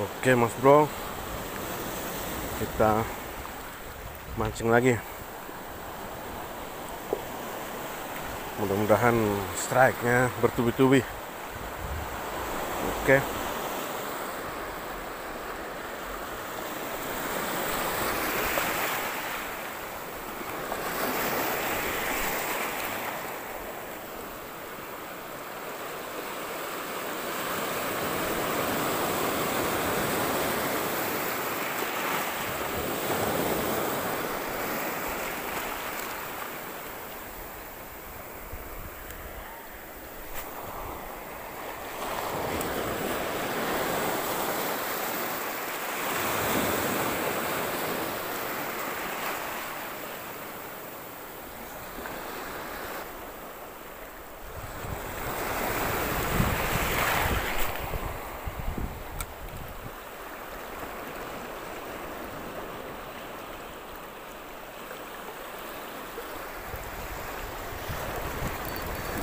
Oke mas bro. Kita Mancing lagi. Mudah-mudahan strike-nya bertubi-tubi. Oke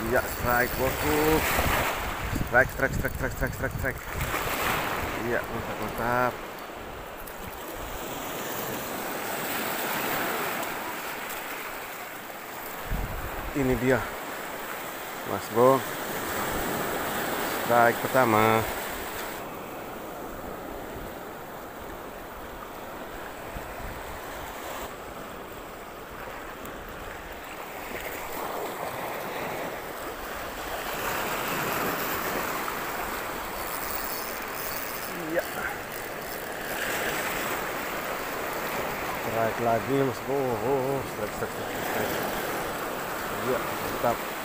Iya strike bosku Strike strike strike strike strike strike strike. Iya mantap mantap Ini dia. Mas bro Strike pertama Strike lagi mas. Oh, oh, oh. Strike, strike, strike, strike. Iya, mantap.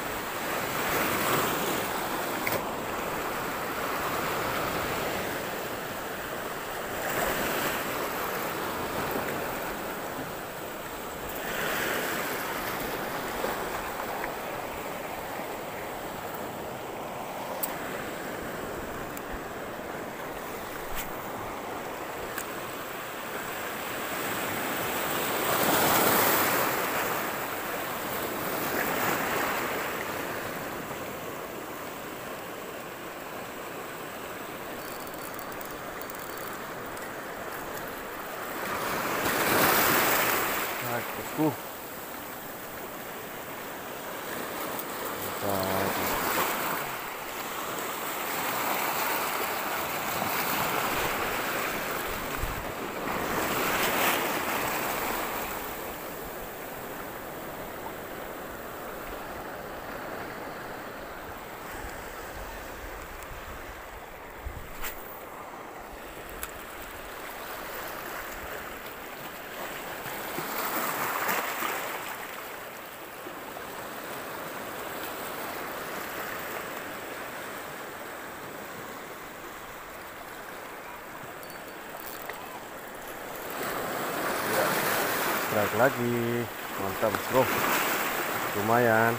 Strike bosku. Strike lagi. Mantap bro. Lumayan.